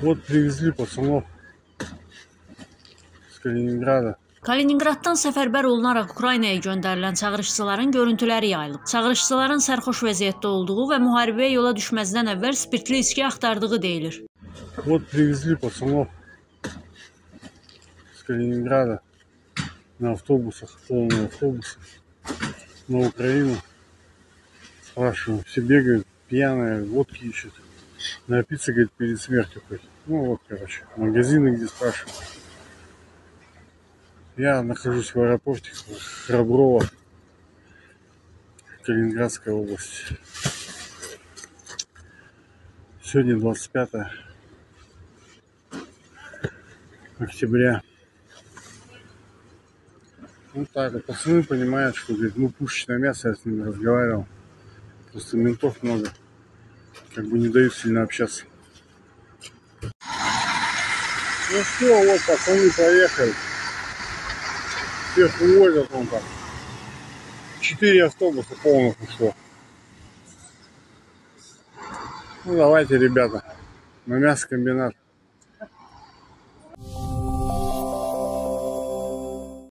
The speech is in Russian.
Вот привезли пацанов с Калининграда. Kaliningraddan səfərbər olunaraq Ukraynaya göndərilən çağırışçıların görüntüləri yayılıb. Çağırışçıların sərxoş vəziyyətdə olduğu və müharibəyə yola düşməzdən əvvəl spirtli içki axtardığı deyilir. Вот привезли пацанов с Калининграда на автобусах, полные автобусы на Украину. Спрашиваю, все бегают, пьяные, водки ищут. Напиться, говорит, перед смертью хоть. Ну вот, короче, магазины, где спрашивают. Я нахожусь в аэропорте Храброво, Калининградская область. Сегодня 25 октября. Ну так, вот пацаны понимают, что говорит, ну пушечное мясо, я с ними разговаривал. Просто ментов много. Как бы не дают сильно общаться. Ну все, вот пацаны поехали. Всех увозят он там. Четыре автобуса полных ушло. Ну давайте, ребята, на мясокомбинат.